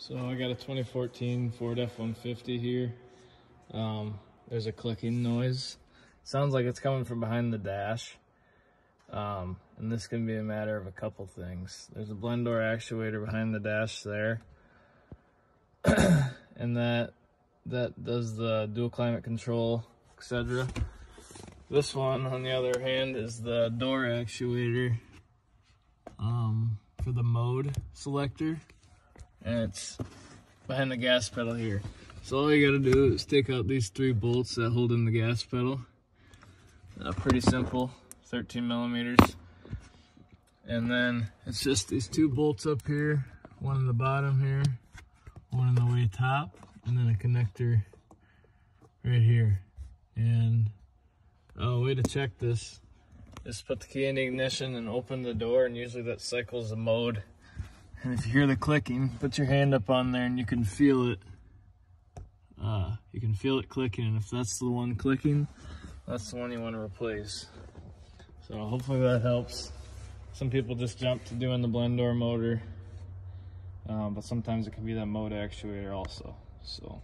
So I got a 2014 Ford F-150 here. Um, there's a clicking noise. Sounds like it's coming from behind the dash. Um, and this can be a matter of a couple things. There's a blend door actuator behind the dash there. and that that does the dual climate control, etc. This one, on the other hand, is the door actuator um, for the mode selector. And it's behind the gas pedal here. So all you gotta do is take out these three bolts that hold in the gas pedal. Uh, pretty simple, 13 millimeters. And then it's just these two bolts up here, one in the bottom here, one in the way top, and then a connector right here. And oh, way to check this. Just put the key in the ignition and open the door, and usually that cycles the mode. And if you hear the clicking, put your hand up on there and you can feel it. Uh, you can feel it clicking, and if that's the one clicking, that's the one you want to replace. So hopefully that helps. Some people just jump to doing the blend door motor, um, but sometimes it can be that mode actuator also. So.